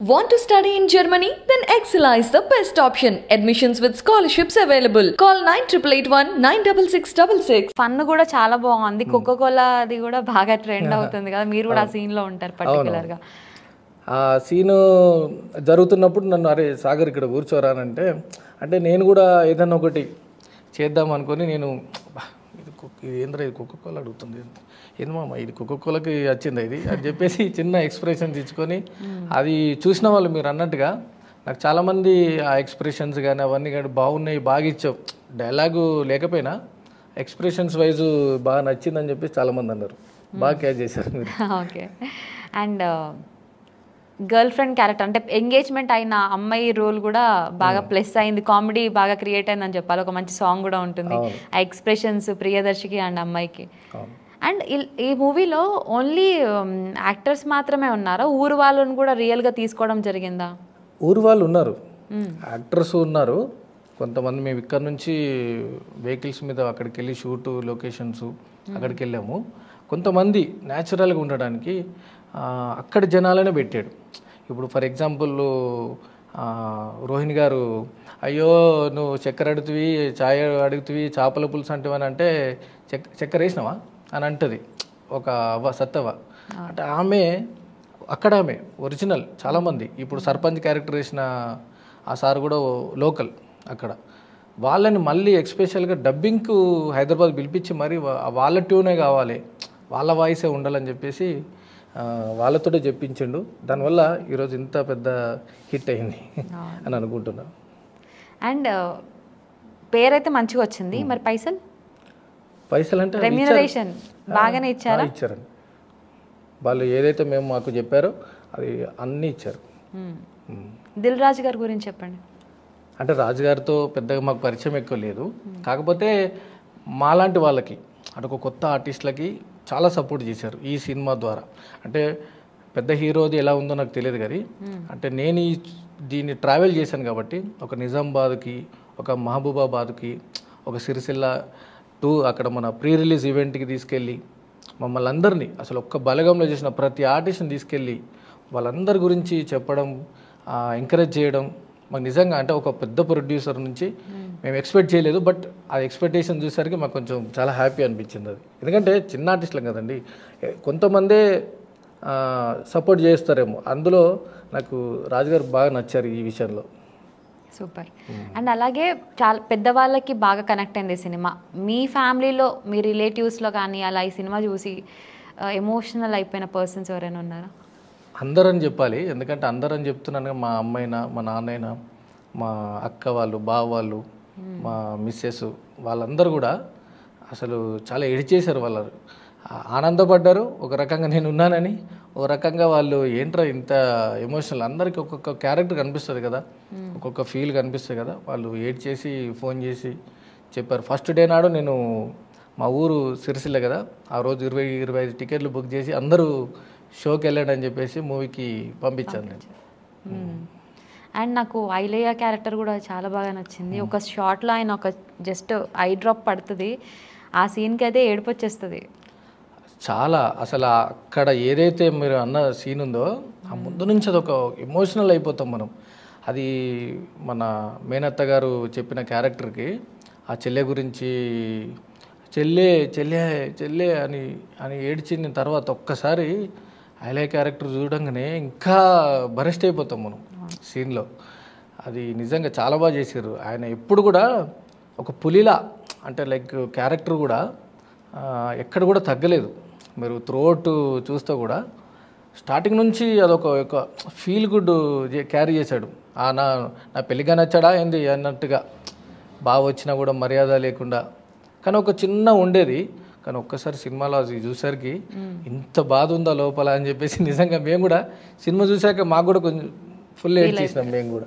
Want to study in Germany? Then Excella is the best option. Admissions with scholarships available. Call 9881 96666. Fun కూడా చాలా బాగుంది cocoa Kola అది కూడా బాగా ట్రెండ్ అవుతుంది కదా మీరు కూడా ఆ సీన్లో ఉంటారు పర్టికులర్గా ఆ సీను జరుగుతున్నప్పుడు నన్ను అరే సాగర్ ఇక్కడ కూర్చోరానంటే అంటే నేను కూడా ఏదన్నా ఒకటి చేద్దాం అనుకొని నేను "బా, ఇది కుక్- ఏంద్రా ఇది కుక్క కోల అడుగుతుంది ఏంది మామ ఇది కుక్క కోలకి వచ్చింది ఇది అని చెప్పేసి చిన్న ఎక్స్ప్రెషన్స్ ఇచ్చుకొని అది చూసిన వాళ్ళు మీరు అన్నట్టుగా నాకు చాలామంది ఆ ఎక్స్ప్రెషన్స్ కానీ అవన్నీ కానీ బాగున్నాయి బాగా ఇచ్చావు. డైలాగు లేకపోయినా ఎక్స్ప్రెషన్స్ వైజ్ బాగా నచ్చిందని చెప్పి చాలామంది అన్నారు. బాగా క్యాచ్ చేశారు మీరు. Okay. And girlfriend character అంటే ఎంగేజ్మెంట్ అయిన అమ్మాయి రోల్ కూడా బాగా ప్లస్ అయింది. కామెడీ బాగా క్రియేట్ అయిందని చెప్పాలి. ఒక మంచి సాంగ్ కూడా ఉంటుంది. ఆ ఎక్స్ప్రెషన్స్ ప్రియదర్శికి అండ్ అమ్మాయికి. అండ్ ఈ మూవీలో ఓన్లీ యాక్టర్స్ మాత్రమే ఉన్నారా? ఊరు వాళ్ళని కూడా రియల్గా తీసుకోవడం జరిగిందా? ఊరు వాళ్ళు ఉన్నారు. యాక్టర్స్ ఉన్నారు. కొంతమంది మేము ఇక్కడ నుంచి వెహికల్స్ మీద అక్కడికి వెళ్ళి షూట్ లొకేషన్స్ అక్కడికి వెళ్ళాము. కొంతమంది న్యాచురల్గా ఉండడానికి అక్కడ జనాలనే పెట్టాడు ఇప్పుడు ఫర్ ఎగ్జాంపుల్ రోహిణి గారు అయ్యో నువ్వు చక్కెర అడుగుతుంది చాయ్ అడుగుతుంది చేపల పులుసు అంటే చక్ చక్కెర వేసినావా? అని అంటది. ఒక అవ్వ సత్తవ్వ. అంటే ఆమె అక్కడ ఆమె ఒరిజినల్ చాలామంది. ఇప్పుడు సర్పంచ్ క్యారెక్టర్ వేసిన ఆ సార్ కూడా లోకల్ అక్కడ. వాళ్ళని మళ్ళీ ఎక్స్పెషల్గా డబ్బింగ్కు హైదరాబాద్ పిలిపించి మరి వాళ్ళ ట్యూనే కావాలి. వాళ్ళ వాయిసే ఉండాలని చెప్పేసి వాళ్ళతోటే చెప్పించిండు. దానివల్ల ఈరోజు ఇంత పెద్ద హిట్ అయింది అని అనుకుంటున్నాను అండ్ పేరైతే మంచిగా వచ్చింది. మరి పైసలు? పైసలు అంటే. రెమ్యూనరేషన్ బాగానే ఇచ్చారా? ఇచ్చారండి. వాళ్ళు ఏదైతే మేము మాకు చెప్పారో అది అన్నీ ఇచ్చారు. దిల్ రాజు గారి గురించి చెప్పండి. అంటే రాజుగారితో పెద్దగా మాకు పరిచయం ఎక్కువ లేదు. కాకపోతే మాలాంటి వాళ్ళకి అంటే ఒక కొత్త ఆర్టిస్టులకి చాలా సపోర్ట్ చేశారు ఈ సినిమా ద్వారా. అంటే పెద్ద హీరోది ఎలా ఉందో నాకు తెలియదు కానీ అంటే నేను ఈ దీన్ని ట్రావెల్ చేశాను కాబట్టి ఒక నిజామాబాద్కి ఒక మహబూబాబాద్కి ఒక సిరిసిల్ల టూ అక్కడ మన ప్రీ రిలీజ్ ఈవెంట్కి తీసుకెళ్ళి మమ్మల్ని అందరినీ అసలు ఒక్క బలగంలో చేసిన ప్రతి ఆర్టిస్ట్ని తీసుకెళ్ళి వాళ్ళందరి గురించి చెప్పడం ఎంకరేజ్ చేయడం మాకు నిజంగా అంటే ఒక పెద్ద ప్రొడ్యూసర్ నుంచి మేము ఎక్స్పెక్ట్ చేయలేదు బట్ ఆ ఎక్స్పెక్టేషన్ చూసరికి మాకు కొంచెం చాలా హ్యాపీ అనిపించింది అది. ఎందుకంటే చిన్న ఆర్టిస్టులం కదండి. కొంతమందే సపోర్ట్ చేస్తారేమో. అందులో నాకు రాజుగారు బాగా నచ్చారు ఈ విషయంలో. సూపర్. అండ్ అలాగే చాలా పెద్దవాళ్ళకి బాగా కనెక్ట్ అయింది సినిమా. మీ ఫ్యామిలీలో మీ రిలేటివ్స్లో కానీ అలా ఈ సినిమా చూసి ఎమోషనల్ అయిపోయిన పర్సన్స్ ఎవరైనా ఉన్నారా? అందరని చెప్పాలి. ఎందుకంటే అందరని చెప్తున్నాను మా అమ్మైనా మా నాన్నైనా మా అక్క వాళ్ళు బావ వాళ్ళు మా మిస్సెస్ వాళ్ళందరూ కూడా అసలు చాలా ఎడిచేశారు వాళ్ళు ఆనందపడ్డారు. ఒక రకంగా నేను ఉన్నానని ఒక రకంగా వాళ్ళు ఏంట్రా ఇంత ఎమోషనల్? అందరికీ ఒక్కొక్క క్యారెక్టర్ కనిపిస్తుంది కదా. ఒక్కొక్క ఫీల్ కనిపిస్తుంది కదా. వాళ్ళు ఏడ్ చేసి ఫోన్ చేసి చెప్పారు. ఫస్ట్ డే నాడు నేను మా ఊరు సిరిసిల్ల కదా. ఆ రోజు ఇరవై ఇరవై ఐదు టికెట్లు బుక్ చేసి అందరూ షోకి వెళ్ళాడని చెప్పేసి మూవీకి పంపించాను నేను. అండ్ నాకు ఐలయ్య క్యారెక్టర్ కూడా చాలా బాగా నచ్చింది. ఒక షార్ట్లో ఆయన ఒక జస్ట్ ఐ డ్రాప్ పడుతుంది. ఆ సీన్కి అయితే ఏడుపు వచ్చేస్తుంది. చాలా అసలు అక్కడ ఏదైతే మీరు అన్న సీన్ ఉందో ఆ ముందు నుంచి అదొక ఎమోషనల్ అయిపోతాం మనం. అది మన మేనత్త గారు చెప్పిన క్యారెక్టర్కి ఆ చెల్లె గురించి చెల్లె చెల్లె చెల్లె అని అని ఏడ్చిన తర్వాత ఒక్కసారి ఐలే క్యారెక్టర్ చూడంగానే ఇంకా బరెస్ట్ అయిపోతాం మనం సీన్లో అది నిజంగా చాలా బాగా చేశారు. ఆయన ఎప్పుడు కూడా ఒక పులిలా అంటే లైక్ క్యారెక్టర్ కూడా ఎక్కడ కూడా తగ్గలేదు. మీరు త్రోట్ చూస్తే కూడా స్టార్టింగ్ నుంచి అదొక ఒక ఫీల్ గుడ్ క్యారీ చేశాడు. ఆ నా నా పెళ్ళిగా నచ్చాడా? ఏంది? అన్నట్టుగా. బాగా వచ్చినా కూడా మర్యాద లేకుండా. కానీ ఒక చిన్న ఉండేది. కానీ ఒక్కసారి సినిమాలో అది చూసరికి ఇంత బాధ ఉందా లోపల అని చెప్పేసి నిజంగా మేము కూడా సినిమా చూసాక మాకు కూడా కొంచెం ఫుల్ ఏడ్ చేసినాం మేము కూడా.